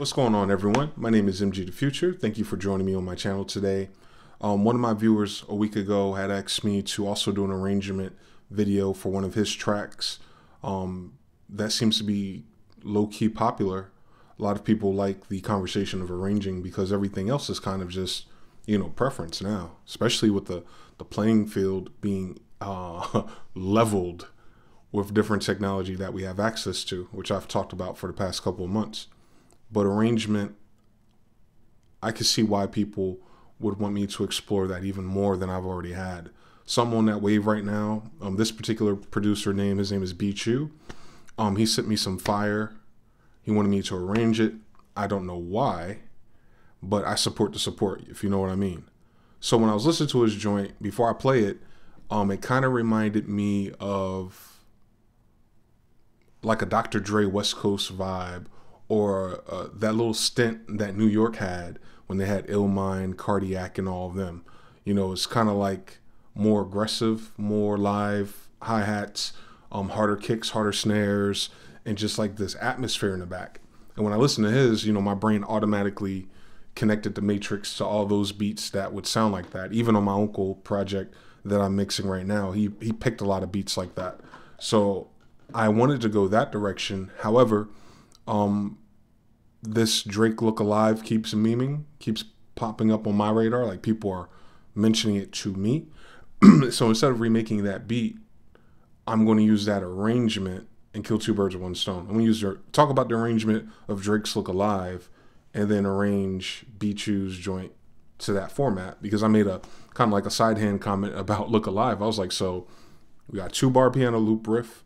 What's going on, everyone? My name is MG the Future. Thank you for joining me on my channel today. Um, one of my viewers a week ago had asked me to also do an arrangement video for one of his tracks. Um, that seems to be low key popular. A lot of people like the conversation of arranging because everything else is kind of just, you know, preference now, especially with the, the playing field being uh, leveled with different technology that we have access to, which I've talked about for the past couple of months. But arrangement, I can see why people would want me to explore that even more than I've already had. So I'm on that wave right now. Um, this particular producer name, his name is B Chew. Um, he sent me some fire. He wanted me to arrange it. I don't know why, but I support the support, if you know what I mean. So when I was listening to his joint, before I play it, um, it kind of reminded me of like a Dr. Dre West Coast vibe or uh, that little stint that New York had when they had Illmind, Cardiak, and all of them. You know, it's kind of like more aggressive, more live hi hats, um, harder kicks, harder snares, and just like this atmosphere in the back. And when I listen to his, you know, my brain automatically connected the Matrix to all those beats that would sound like that. Even on my uncle project that I'm mixing right now, he he picked a lot of beats like that. So I wanted to go that direction. However, um, this Drake look alive keeps memeing, keeps popping up on my radar. Like people are mentioning it to me. so instead of remaking that beat, I'm going to use that arrangement and kill two birds with one stone. I'm going to use your talk about the arrangement of Drake's Look Alive and then arrange B Chew's joint to that format because I made a kind of like a side hand comment about Look Alive. I was like, so we got two bar piano loop riff,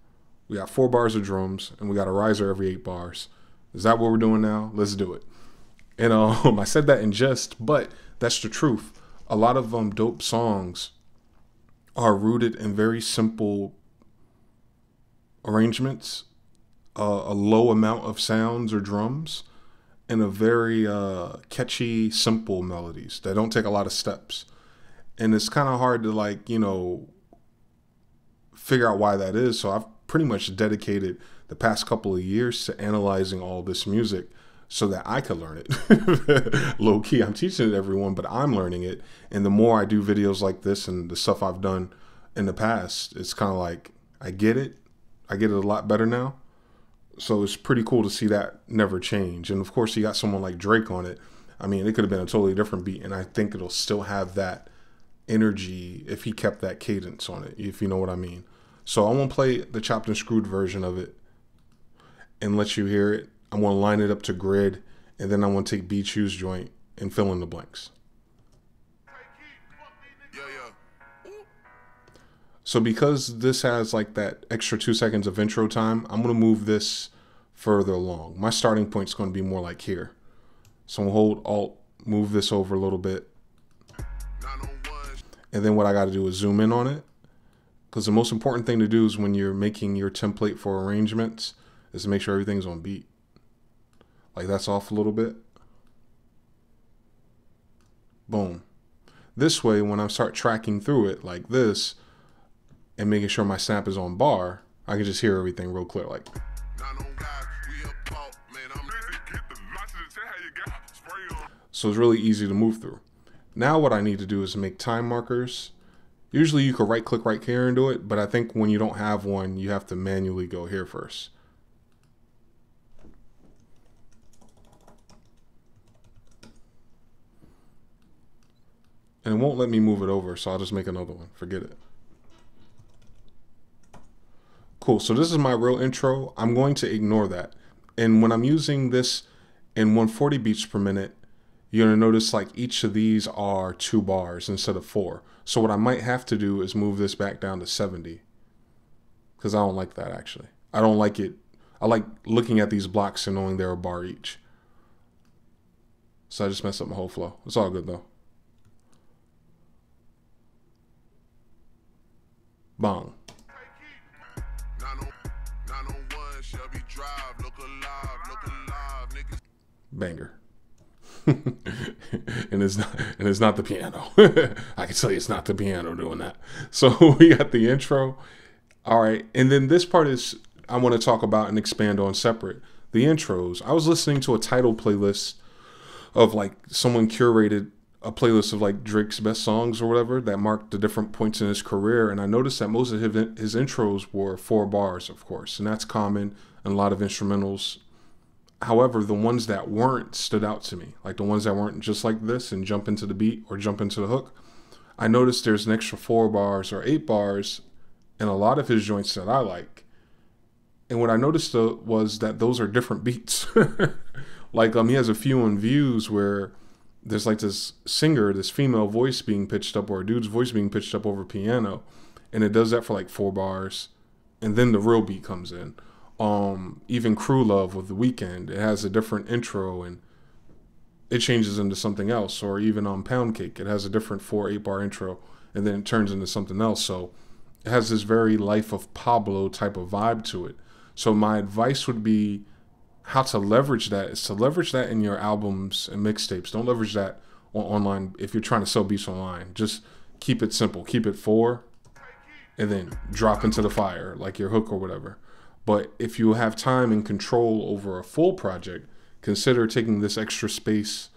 we got four bars of drums, and we got a riser every eight bars. Is that what we're doing now? Let's do it. And um, I said that in jest, but that's the truth. A lot of um dope songs are rooted in very simple arrangements, uh, a low amount of sounds or drums, and a very uh, catchy, simple melodies that don't take a lot of steps. And it's kind of hard to like you know figure out why that is. So I've pretty much dedicated the past couple of years to analyzing all this music so that I could learn it. Low key, I'm teaching it everyone, but I'm learning it. And the more I do videos like this and the stuff I've done in the past, it's kind of like I get it. I get it a lot better now. So it's pretty cool to see that never change. And of course, you got someone like Drake on it. I mean, it could have been a totally different beat, and I think it'll still have that energy if he kept that cadence on it, if you know what I mean. So I'm gonna play the chopped and screwed version of it and let you hear it. I'm gonna line it up to grid, and then I'm gonna take B Chew's joint and fill in the blanks. So because this has like that extra two seconds of intro time, I'm gonna move this further along. My starting point is gonna be more like here. So I'm gonna hold Alt, move this over a little bit. Oh and then what I gotta do is zoom in on it. Because the most important thing to do is when you're making your template for arrangements is to make sure everything's on beat. Like that's off a little bit. Boom. This way, when I start tracking through it like this and making sure my snap is on bar, I can just hear everything real clear. Like. So it's really easy to move through. Now what I need to do is make time markers. Usually you could right click right here and do it, but I think when you don't have one, you have to manually go here first. and it won't let me move it over, so I'll just make another one. Forget it. Cool, so this is my real intro. I'm going to ignore that. And when I'm using this in 140 beats per minute, you're gonna notice like each of these are two bars instead of four. So what I might have to do is move this back down to 70 because I don't like that actually. I don't like it. I like looking at these blocks and knowing they're a bar each. So I just messed up my whole flow. It's all good though. Bong. Banger. and it's not and it's not the piano. I can tell you it's not the piano doing that. So we got the intro. All right. And then this part is I want to talk about and expand on separate. the intros. I was listening to a title playlist of like someone curated a playlist of like Drake's best songs or whatever that marked the different points in his career, and I noticed that most of his, his intros were four bars, of course, and that's common in a lot of instrumentals. However, the ones that weren't stood out to me, like the ones that weren't just like this and jump into the beat or jump into the hook. I noticed there's an extra four bars or eight bars in a lot of his joints that I like. And what I noticed uh, was that those are different beats. like um, he has a few on Views where there's like this singer, this female voice being pitched up, or a dude's voice being pitched up over piano, and it does that for like four bars, and then the real beat comes in. Um, even Crew Love with the Weeknd, it has a different intro and it changes into something else, or even on Pound Cake, it has a different four eight bar intro, and then it turns into something else. So it has this very life of Pablo type of vibe to it. So my advice would be how to leverage that is to leverage that in your albums and mixtapes. Don't leverage that on online if you're trying to sell beats online. Just keep it simple. Keep it four and then drop into the fire like your hook or whatever. But if you have time and control over a full project, consider taking this extra space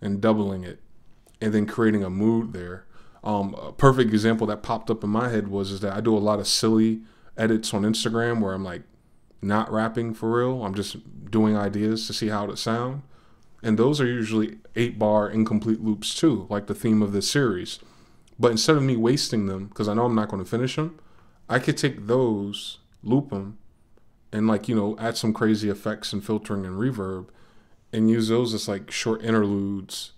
and doubling it and then creating a mood there. Um, a perfect example that popped up in my head was is that I do a lot of silly edits on Instagram where I'm like not rapping for real. I'm just doing ideas to see how it sound. And those are usually eight bar incomplete loops too, like the theme of this series. But instead of me wasting them, because I know I'm not going to finish them, I could take those, loop them, and like, you know, add some crazy effects and filtering and reverb and use those as like short interludes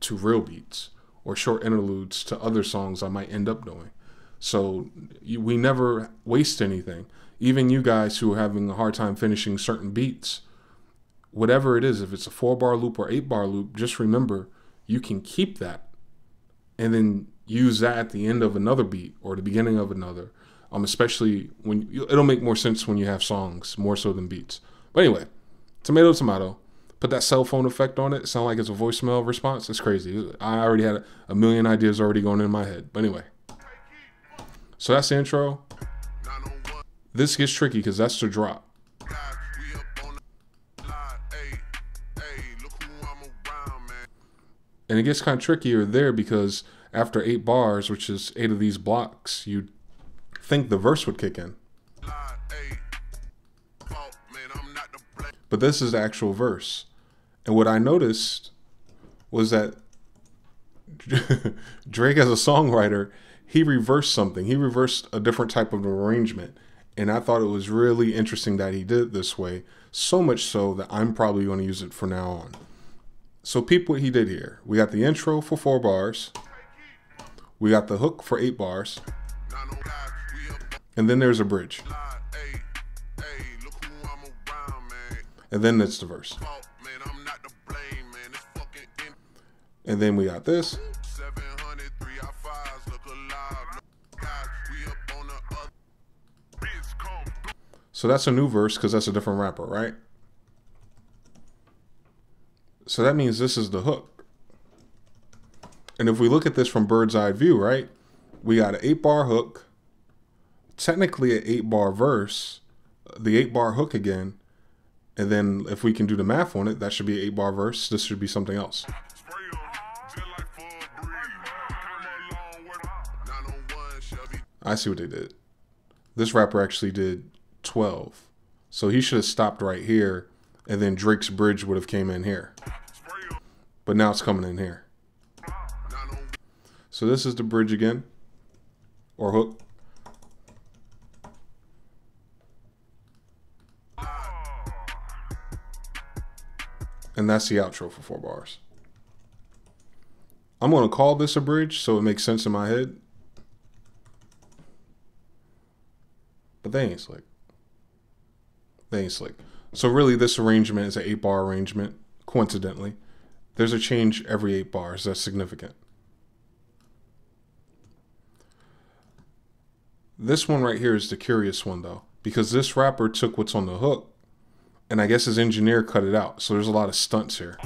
to real beats or short interludes to other songs I might end up doing. So we never waste anything even you guys who are having a hard time finishing certain beats, whatever it is, if it's a four bar loop or eight bar loop, just remember you can keep that and then use that at the end of another beat or the beginning of another. Um, especially when you, it'll make more sense when you have songs more so than beats. But anyway, tomato, tomato. Put that cell phone effect on it. Sound like it's a voicemail response. It's crazy. I already had a, million ideas already going in my head. But anyway, so that's the intro. This gets tricky because that's the drop. And it gets kind of trickier there because after eight bars, which is eight of these blocks, you think the verse would kick in. But this is the actual verse. And what I noticed was that Drake, as a songwriter, he reversed something. He reversed a different type of arrangement. And I thought it was really interesting that he did it this way, so much so that I'm probably going to use it from now on. So peep what he did here. We got the intro for four bars. We got the hook for eight bars. And then there's a bridge. And then it's the verse. And then we got this. So that's a new verse because that's a different rapper, right? So that means this is the hook. And if we look at this from bird's eye view, right? We got an eight bar hook, technically an eight bar verse, the eight bar hook again. And then if we can do the math on it, that should be an eight bar verse. This should be something else. I see what they did. This rapper actually did 12. So he should have stopped right here and then Drake's bridge would have came in here. But now it's coming in here. So this is the bridge again or hook. And that's the outro for four bars. I'm going to call this a bridge so it makes sense in my head. But they ain't slick. They ain't slick. So really, this arrangement is an eight bar arrangement. Coincidentally, there's a change every eight bars. That's significant. This one right here is the curious one though, because this rapper took what's on the hook, and I guess his engineer cut it out. So there's a lot of stunts here.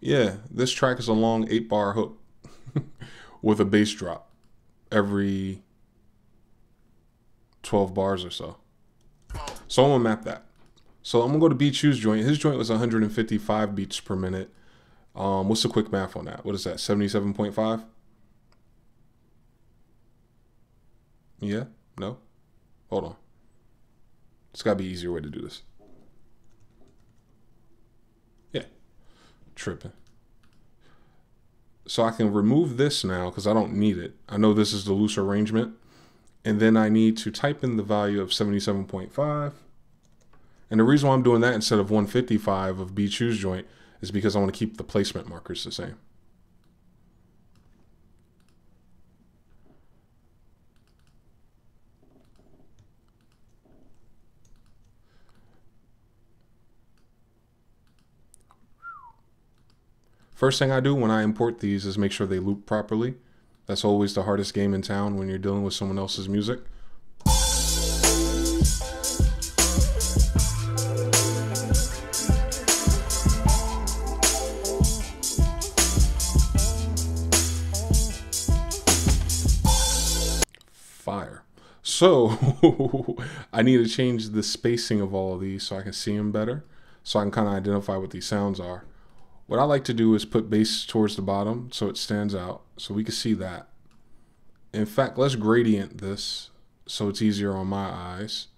Yeah, this track is a long eight bar hook. with a bass drop every 12 bars or so. So I'm gonna map that. So I'm gonna go to B Chew's joint. His joint was 155 beats per minute. Um, what's the quick math on that? What is that? 77.5? Yeah? No? Hold on. It's gotta be easier way to do this. Yeah. Tripping. So I can remove this now because I don't need it. I know this is the loose arrangement. And then I need to type in the value of 77.5. And the reason why I'm doing that instead of 155 of B Chew's joint is because I want to keep the placement markers the same. First thing I do when I import these is make sure they loop properly. That's always the hardest game in town when you're dealing with someone else's music. So I need to change the spacing of all of these so I can see them better. So I can kind of identify what these sounds are. What I like to do is put bass towards the bottom so it stands out so we can see that. In fact, let's gradient this so it's easier on my eyes.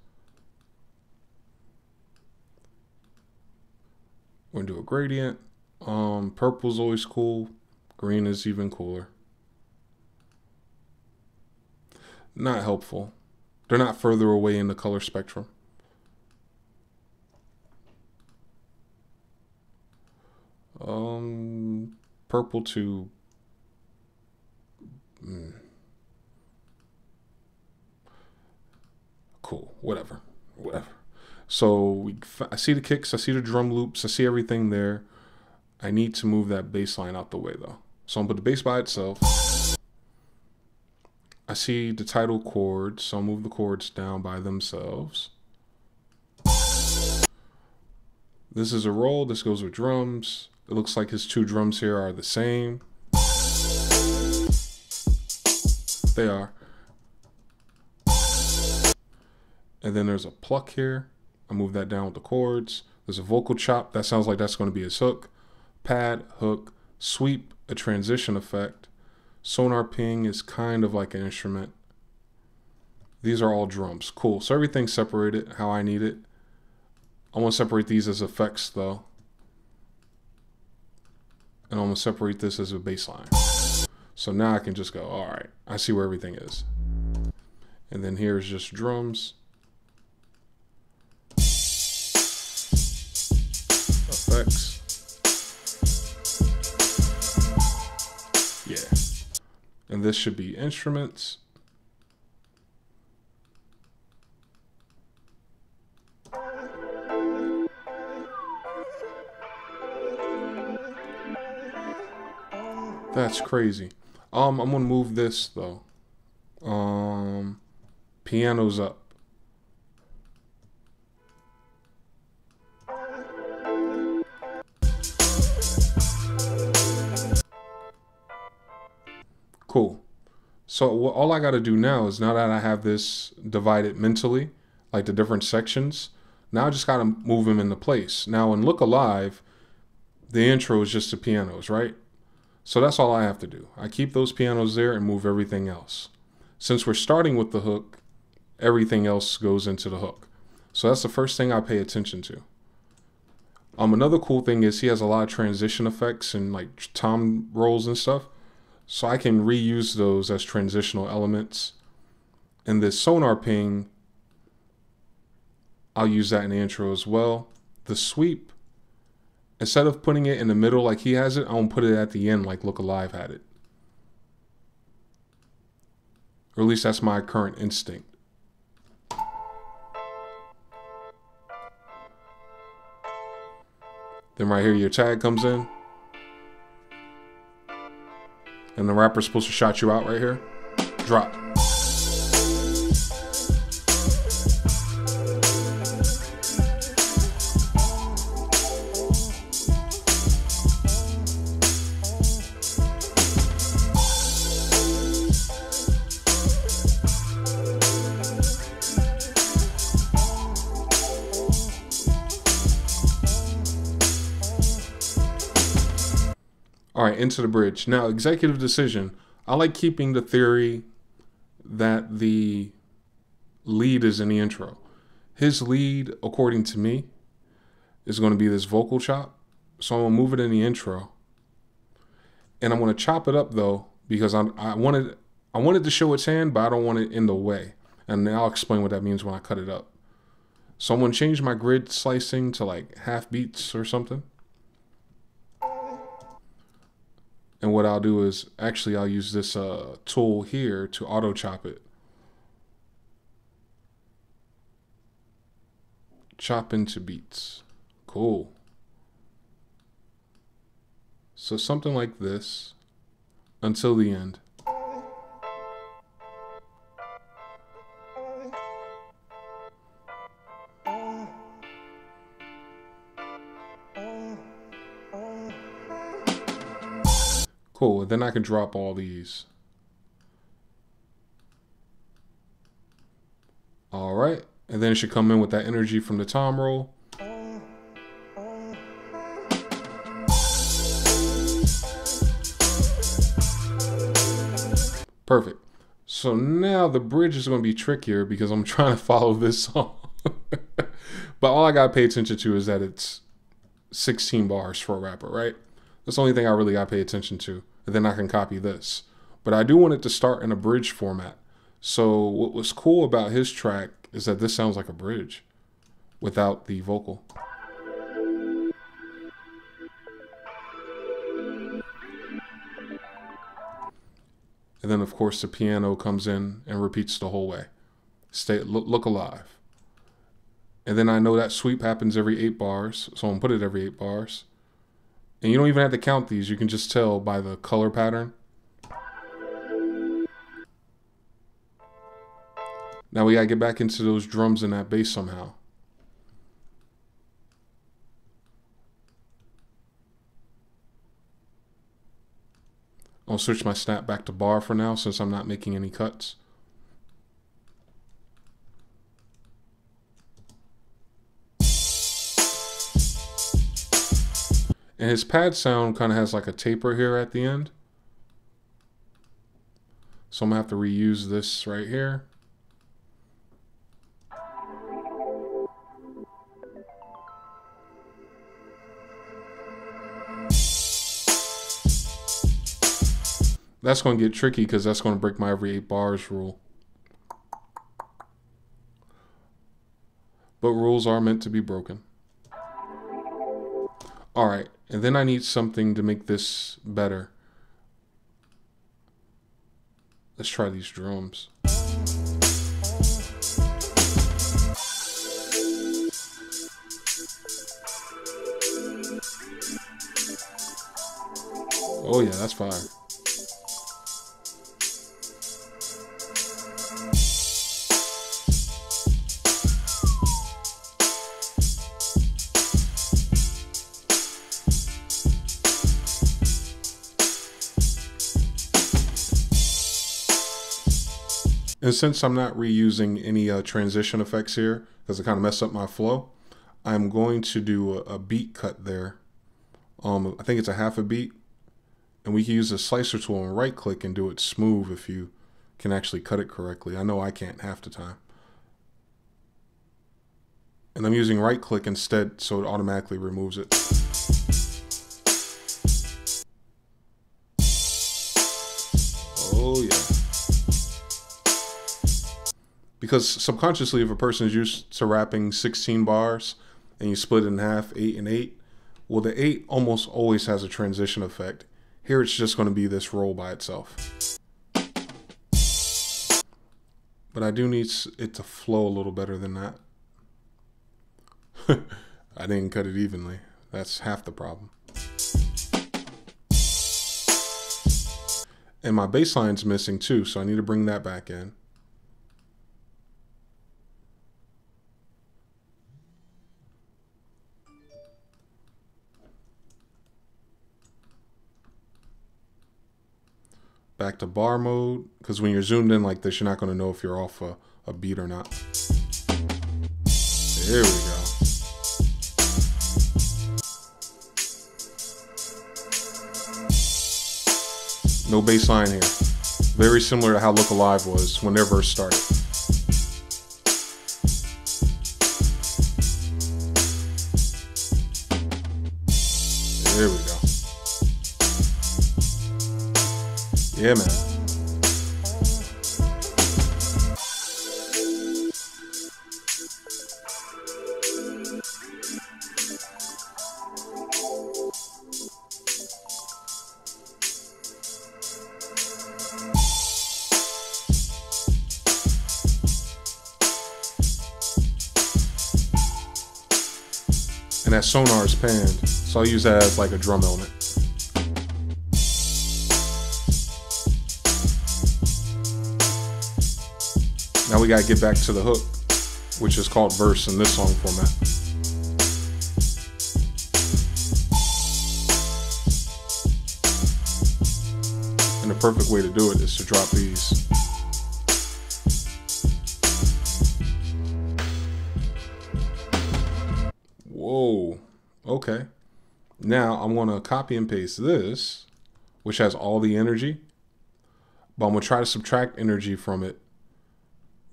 We're gonna do a gradient. Um, purple's always cool. Green is even cooler. Not helpful. They're not further away in the color spectrum. Um, purple to. Mm. Cool. Whatever. Whatever. So we, I see the kicks. I see the drum loops. I see everything there. I need to move that bass line out the way though. So I'm gonna put the bass by itself. See the title chords, so I'll move the chords down by themselves. This is a roll. This goes with drums. It looks like his two drums here are the same. They are. And then there's a pluck here. I move that down with the chords. There's a vocal chop. That sounds like that's going to be his hook. Pad, hook, sweep, a transition effect. Sonar ping is kind of like an instrument. These are all drums. Cool. So everything's separated how I need it. I want to separate these as effects though and I'm gonna separate this as a baseline. So now I can just go, all right, I see where everything is. And then here's just drums. Effects. And this should be instruments. That's crazy. Um, I'm gonna move this though. Um, piano's up. Cool. So all I got to do now is now that I have this divided mentally, like the different sections, now I just got to move them into place. Now in Look Alive, the intro is just the pianos, right? So that's all I have to do. I keep those pianos there and move everything else. Since we're starting with the hook, everything else goes into the hook. So that's the first thing I pay attention to. Um, another cool thing is he has a lot of transition effects and like tom rolls and stuff. So I can reuse those as transitional elements. And this sonar ping, I'll use that in the intro as well. The sweep, instead of putting it in the middle like he has it, I won't put it at the end like Look Alive had it. Or at least that's my current instinct. Then right here, your tag comes in. And the rapper's supposed to shout you out right here. Drop. Into the bridge. Now, executive decision. I like keeping the theory that the lead is in the intro. His lead, according to me, is going to be this vocal chop. So I'm going to move it in the intro. And I'm going to chop it up though because I'm, I wanted I wanted to show its hand, but I don't want it in the way. And I'll explain what that means when I cut it up. So I'm going to change my grid slicing to like half beats or something. And what I'll do is actually I'll use this uh, tool here to auto chop it. Chop into beats. Cool. So something like this until the end. Cool, then I can drop all these. All right, and then it should come in with that energy from the tom roll. Perfect. So now the bridge is going to be trickier because I'm trying to follow this song. but all I got to pay attention to is that it's 16 bars for a rapper, right? That's the only thing I really got to pay attention to. And then I can copy this. But I do want it to start in a bridge format. So what was cool about his track is that this sounds like a bridge without the vocal. And then of course the piano comes in and repeats the whole way. Stay look, look alive. And then I know that sweep happens every eight bars, so I'm gonna put it every eight bars. And you don't even have to count these, you can just tell by the color pattern. Now we gotta get back into those drums and that bass somehow. I'll switch my snap back to bar for now since I'm not making any cuts. And his pad sound kind of has like a taper here at the end. So I'm going to have to reuse this right here. That's going to get tricky because that's going to break my every eight bars rule. But rules are meant to be broken. Alright, and then I need something to make this better. Let's try these drums. Oh yeah, that's fire. And since I'm not reusing any uh, transition effects here, because it kind of messed up my flow, I'm going to do a, a beat cut there. Um, I think it's a half a beat. And we can use the slicer tool and right click and do it smooth if you can actually cut it correctly. I know I can't half the time. And I'm using right click instead so it automatically removes it. Oh yeah. Because subconsciously, if a person is used to rapping 16 bars and you split it in half, eight and eight, well, the eight almost always has a transition effect. Here, it's just going to be this roll by itself. But I do need it to flow a little better than that. I didn't cut it evenly. That's half the problem. And my bass line's missing too, so I need to bring that back in. Back to bar mode because when you're zoomed in like this, you're not going to know if you're off a, a beat or not. There we go. No bass line here. Very similar to how Look Alive was when their verse started. There we go. Yeah, man. and that sonar is panned, so I'll use that as like a drum element. We gotta get back to the hook, which is called verse in this song format. And the perfect way to do it is to drop these. Whoa. Okay. Now I'm to copy and paste this, which has all the energy, but I'm to try to subtract energy from it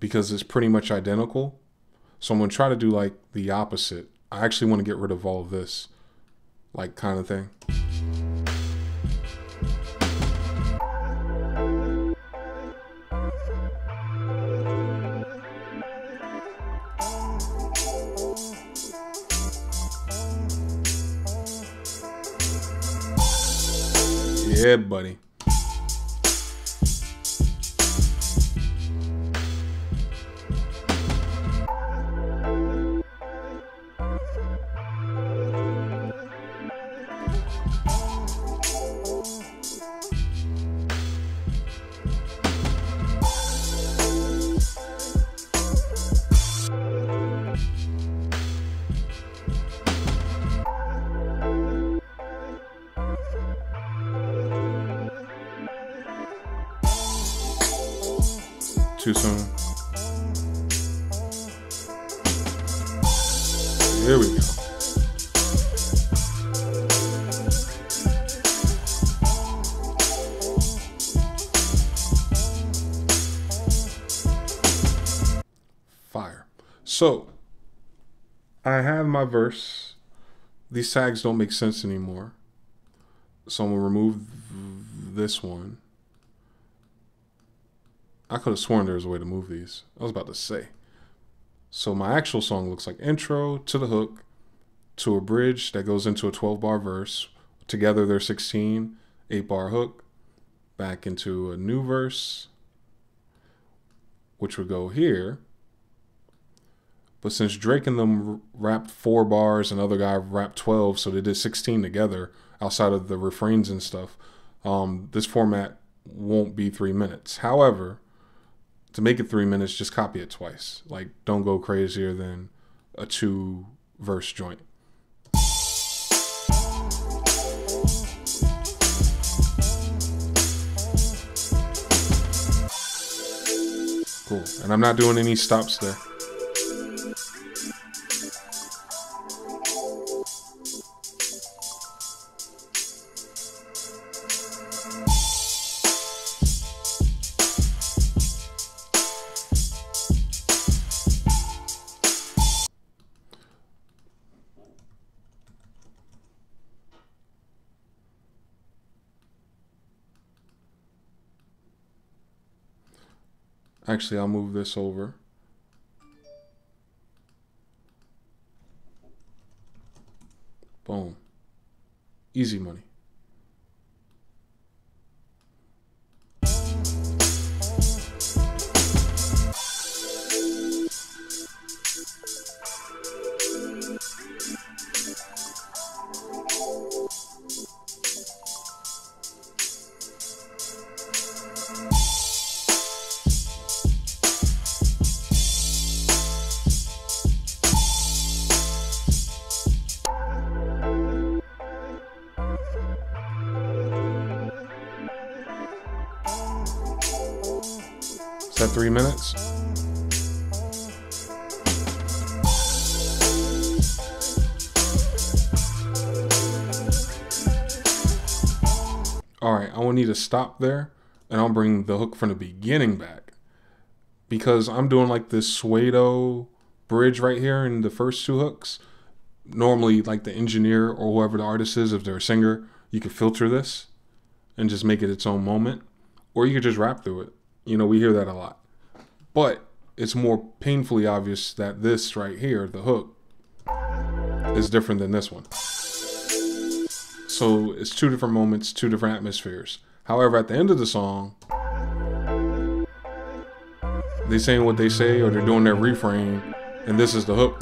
because it's pretty much identical. So I'm going to try to do like the opposite. I actually want to get rid of all of this, like kind of thing. Yeah, buddy. Verse. These tags don't make sense anymore. So I'm going to remove this one. I could have sworn there was a way to move these. I was about to say. So my actual song looks like intro to the hook to a bridge that goes into a 12 bar verse. Together they're 16, 8 bar hook, back into a new verse, which would go here. But since Drake and them rapped four bars and other guy rapped 12, so they did 16 together outside of the refrains and stuff, um, this format won't be three minutes. However, to make it three minutes, just copy it twice. Like, don't go crazier than a two verse joint. Cool. And I'm not doing any stops there. Actually, I'll move this over. Boom. Easy money. Stop there and I'll bring the hook from the beginning back because I'm doing like this Suedo bridge right here in the first two hooks. Normally, like the engineer or whoever the artist is, if they're a singer, you could filter this and just make it its own moment, or you could just rap through it. You know, we hear that a lot. But it's more painfully obvious that this right here, the hook, is different than this one. So it's two different moments, two different atmospheres. However, at the end of the song, they saying what they say or they're doing their refrain, and this is the hook.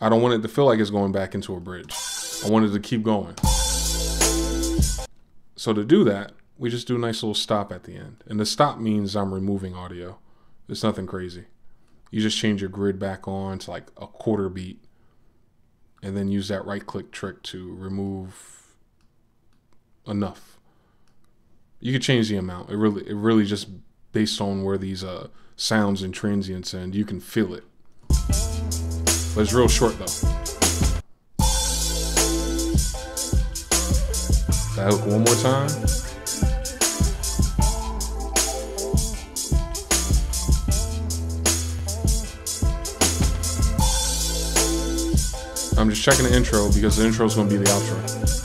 I don't want it to feel like it's going back into a bridge. I want it to keep going. So to do that, we just do a nice little stop at the end. And the stop means I'm removing audio. It's nothing crazy. You just change your grid back on to like a quarter beat and then use that right click trick to remove enough. You could change the amount. It really it really just based on where these uh, sounds and transients end. You can feel it. But it's real short though. That one more time. I'm just checking the intro because the intro is going to be the outro.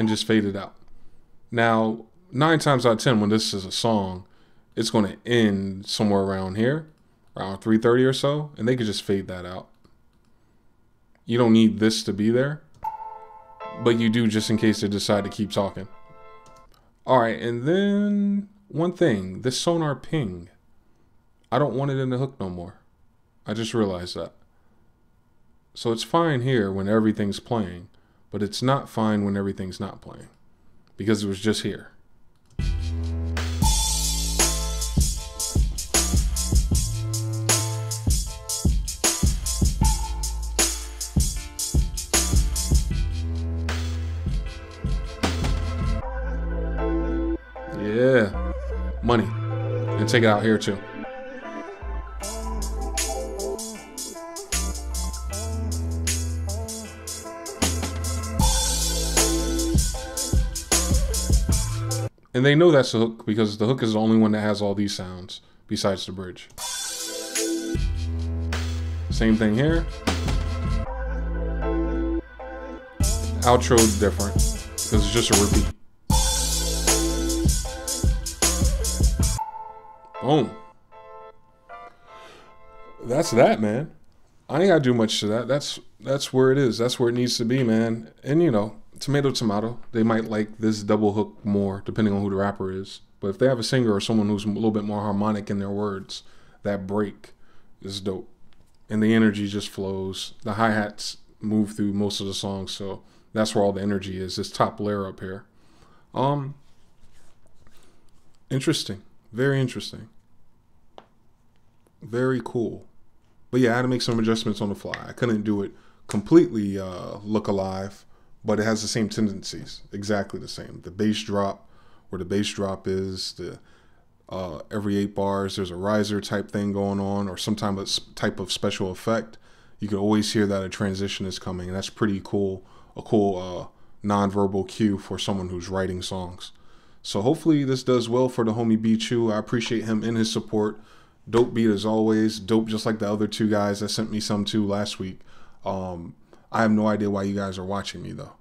And just fade it out. Now, nine times out of ten, when this is a song, it's going to end somewhere around here, around 3:30 or so, and they could just fade that out. You don't need this to be there, but you do just in case they decide to keep talking. All right, and then one thing, this sonar ping, I don't want it in the hook no more. I just realized that. So it's fine here when everything's playing, but it's not fine when everything's not playing because it was just here. Yeah, money. And take it out here too. And they know that's the hook because the hook is the only one that has all these sounds besides the bridge. Same thing here. Outro is different because it's just a repeat. Boom. That's that, man. I ain't gotta do much to that. That's that's where it is. That's where it needs to be, man. And you know, tomato tomato. They might like this double hook more, depending on who the rapper is. But if they have a singer or someone who's a little bit more harmonic in their words, that break is dope. And the energy just flows. The hi hats move through most of the song, so that's where all the energy is. This top layer up here. Um, interesting. Very interesting. Very cool. But yeah, I had to make some adjustments on the fly. I couldn't do it completely uh, look alive, but it has the same tendencies, exactly the same. The bass drop, where the bass drop is, the uh, every eight bars, there's a riser type thing going on, or some type of type of special effect. You can always hear that a transition is coming, and that's pretty cool. A cool uh, non-verbal cue for someone who's writing songs. So hopefully this does well for the homie B Chew. I appreciate him and his support. Dope beat as always. Dope just like the other two guys that sent me some too last week. Um, I have no idea why you guys are watching me though.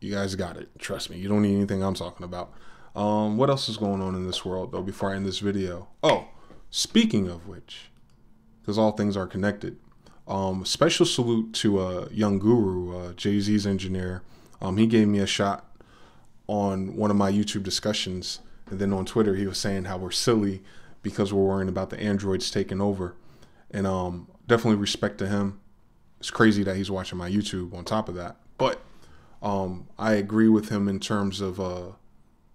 You guys got it. Trust me. You don't need anything I'm talking about. Um, what else is going on in this world though before I end this video? Oh, speaking of which, because all things are connected. Um, special salute to uh, Young Guru, uh, Jay Z's engineer. Um, he gave me a shot on one of my YouTube discussions, and then on Twitter he was saying how we're silly because we're worrying about the androids taking over, and um, definitely respect to him. It's crazy that he's watching my YouTube on top of that, but um, I agree with him in terms of uh,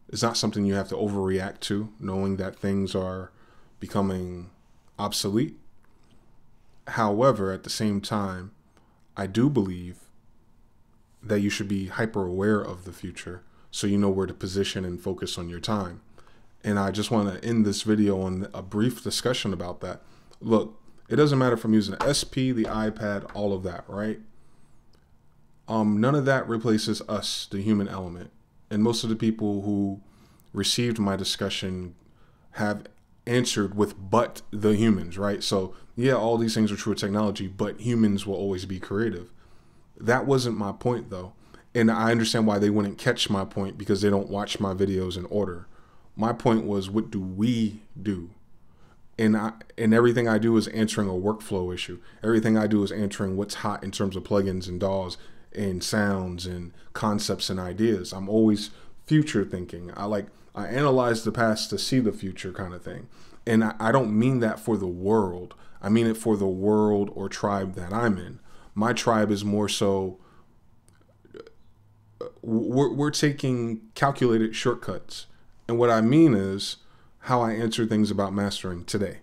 it's not something you have to overreact to, knowing that things are becoming obsolete. However, at the same time, I do believe that you should be hyper aware of the future so you know where to position and focus on your time. And I just want to end this video on a brief discussion about that. Look, it doesn't matter if I'm using the SP, the iPad, all of that, right? Um, none of that replaces us, the human element. And most of the people who received my discussion have answered with but the humans, right? So, yeah, all these things are true of technology, but humans will always be creative. That wasn't my point, though. And I understand why they wouldn't catch my point because they don't watch my videos in order. My point was, what do we do? And I, and everything I do is answering a workflow issue. Everything I do is answering what's hot in terms of plugins and DAWs and sounds and concepts and ideas. I'm always future thinking. I like I analyze the past to see the future kind of thing. And I, I don't mean that for the world. I mean it for the world or tribe that I'm in. My tribe is more so uh, we're, we're taking calculated shortcuts. And what I mean is how I answer things about mastering today.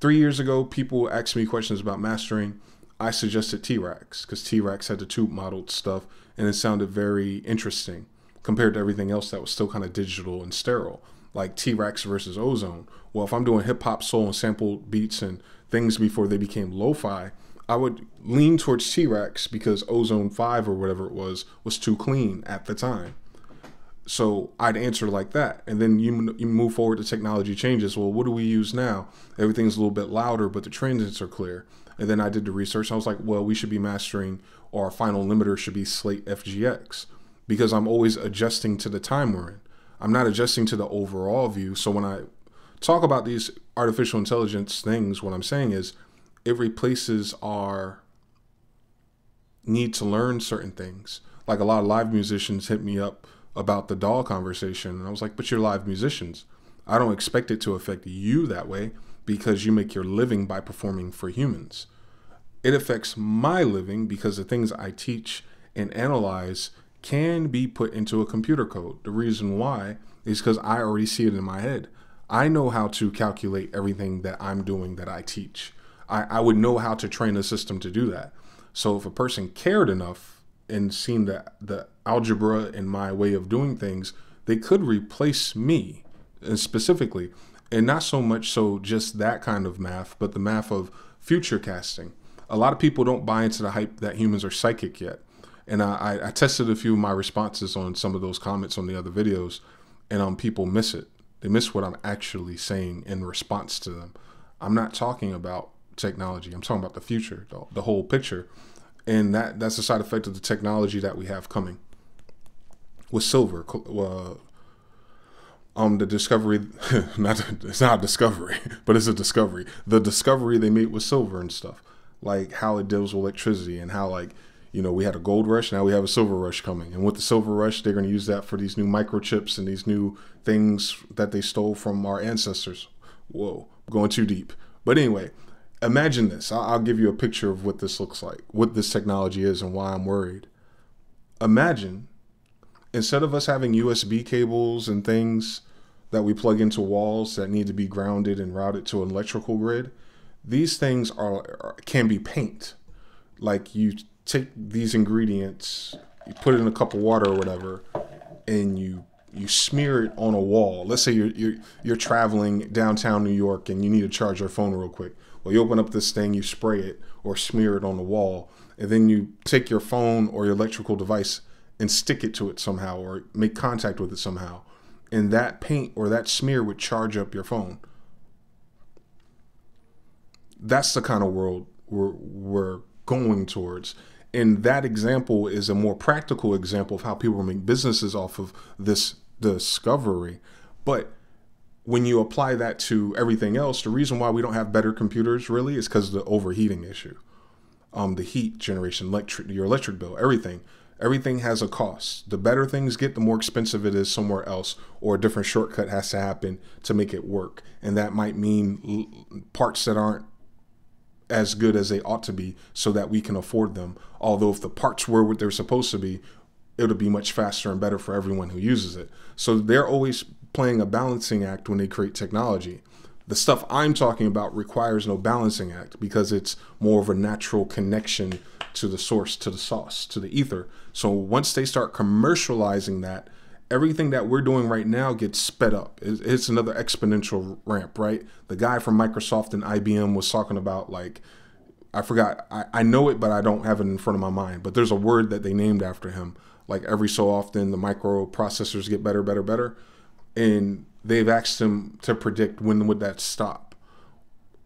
Three years ago, people asked me questions about mastering. I suggested T-RackS because T-RackS had the tube modeled stuff and it sounded very interesting compared to everything else that was still kind of digital and sterile, like T-RackS versus Ozone. Well, if I'm doing hip hop, soul, and sampled beats and things before they became lo-fi, I would lean towards T-RackS because Ozone 5 or whatever it was was too clean at the time. So I'd answer like that. And then you, you move forward, the technology changes. Well, what do we use now? Everything's a little bit louder, but the transits are clear. And then I did the research. I was like, well, we should be mastering, or our final limiter should be Slate FGX because I'm always adjusting to the time we're in. I'm not adjusting to the overall view. So when I talk about these artificial intelligence things, what I'm saying is it replaces our need to learn certain things. Like a lot of live musicians hit me up about the doll conversation. And I was like, but you're live musicians. I don't expect it to affect you that way because you make your living by performing for humans. It affects my living because the things I teach and analyze can be put into a computer code. The reason why is because I already see it in my head. I know how to calculate everything that I'm doing that I teach. I, I would know how to train a system to do that. So if a person cared enough and seen the, the algebra and my way of doing things, they could replace me uh, specifically. And not so much so just that kind of math, but the math of future casting. A lot of people don't buy into the hype that humans are psychic yet and I, I tested a few of my responses on some of those comments on the other videos, and um, people miss it. They miss what I'm actually saying in response to them. I'm not talking about technology. I'm talking about the future, the, the whole picture, and that that's a side effect of the technology that we have coming. With silver, uh, um, the discovery, not it's not discovery, but it's a discovery. The discovery they made with silver and stuff, like how it deals with electricity and how like you know, we had a gold rush, now we have a silver rush coming. And with the silver rush, they're going to use that for these new microchips and these new things that they stole from our ancestors. Whoa, going too deep. But anyway, imagine this. I'll give you a picture of what this looks like, what this technology is, and why I'm worried. Imagine instead of us having USB cables and things that we plug into walls that need to be grounded and routed to an electrical grid, these things are can be paint. Like you take these ingredients, you put it in a cup of water or whatever, and you you smear it on a wall. Let's say you're you're you're traveling downtown New York and you need to charge your phone real quick. Well, you open up this thing, you spray it or smear it on the wall, and then you take your phone or your electrical device and stick it to it somehow or make contact with it somehow. And that paint or that smear would charge up your phone. That's the kind of world we're we're going towards. And that example is a more practical example of how people make businesses off of this discovery. But when you apply that to everything else, the reason why we don't have better computers really is because of the overheating issue. Um, the heat generation, electric, your electric bill, everything. Everything has a cost. The better things get, the more expensive it is somewhere else, or a different shortcut has to happen to make it work. And that might mean parts that aren't as good as they ought to be so that we can afford them. Although if the parts were what they're supposed to be, it'll be much faster and better for everyone who uses it. So they're always playing a balancing act when they create technology. The stuff I'm talking about requires no balancing act because it's more of a natural connection to the source, to the sauce, to the ether. So once they start commercializing that, everything that we're doing right now gets sped up. It's another exponential ramp, right? The guy from Microsoft and IBM was talking about like, I forgot, I, I know it, but I don't have it in front of my mind. But there's a word that they named after him. Like every so often, the microprocessors get better, better, better. And they've asked him to predict when would that stop.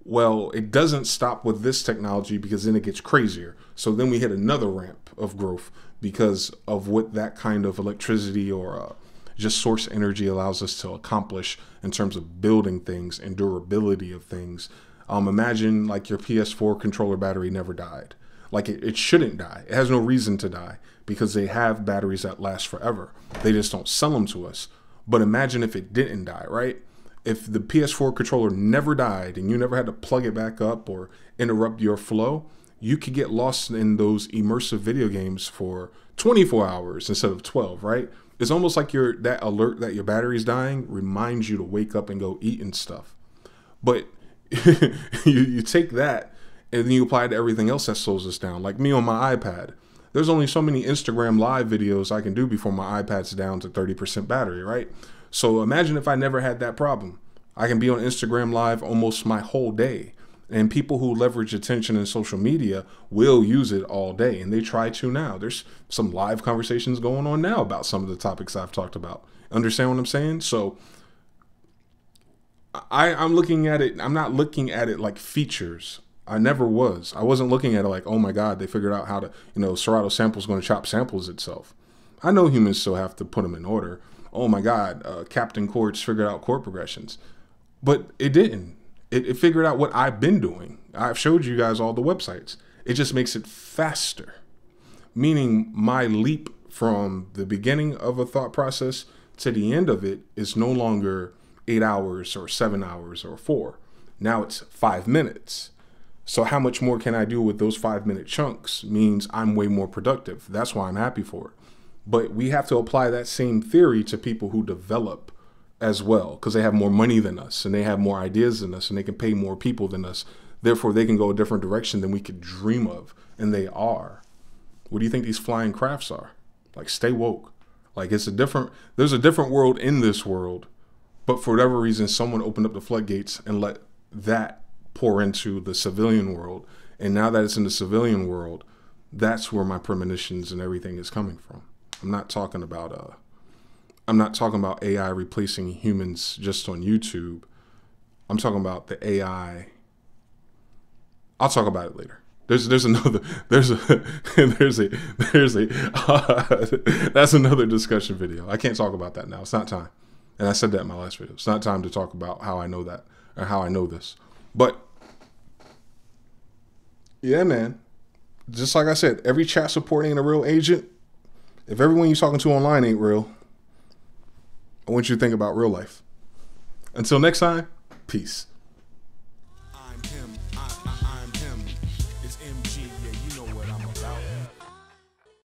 Well, it doesn't stop with this technology because then it gets crazier. So then we hit another ramp of growth because of what that kind of electricity or uh, just source energy allows us to accomplish in terms of building things and durability of things. Um, imagine like your PS4 controller battery never died. Like it, it shouldn't die. It has no reason to die because they have batteries that last forever. They just don't sell them to us. But imagine if it didn't die, right? If the PS4 controller never died and you never had to plug it back up or interrupt your flow, you could get lost in those immersive video games for 24 hours instead of 12, right? It's almost like your that alert that your battery's dying reminds you to wake up and go eat and stuff. But you, you take that and then you apply it to everything else that slows us down. Like me on my iPad, there's only so many Instagram live videos I can do before my iPad's down to 30% battery, right? So imagine if I never had that problem. I can be on Instagram live almost my whole day and people who leverage attention in social media will use it all day, and they try to now. There's some live conversations going on now about some of the topics I've talked about. Understand what I'm saying? So I, I'm looking at it, I'm not looking at it like features. I never was. I wasn't looking at it like, oh my God, they figured out how to, you know, Serato sample is going to chop samples itself. I know humans still have to put them in order. Oh my God, uh, Captain Chords figured out chord progressions. But it didn't it, it figured out what I've been doing. I've showed you guys all the websites. It just makes it faster, meaning my leap from the beginning of a thought process to the end of it is no longer eight hours or seven hours or four. Now it's five minutes. So, how much more can I do with those five minute chunks means I'm way more productive. That's why I'm happy for it. But we have to apply that same theory to people who develop as well because they have more money than us and they have more ideas than us and they can pay more people than us. Therefore, they can go a different direction than we could dream of, and they are. What do you think these flying crafts are? Like, stay woke. Like, it's a different. There's a different world in this world, but for whatever reason, someone opened up the floodgates and let that pour into the civilian world. And now that it's in the civilian world, that's where my premonitions and everything is coming from. I'm not talking about uh I'm not talking about AI replacing humans just on YouTube. I'm talking about the AI. I'll talk about it later. There's there's another there's a there's a there's a uh, that's another discussion video. I can't talk about that now. It's not time. And I said that in my last video. It's not time to talk about how I know that or how I know this. But yeah, man. Just like I said, every chat support ain't a real agent. If everyone you're talking to online ain't real, I want you to think about real life. Until next time, peace.